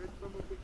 Straight from the beginning.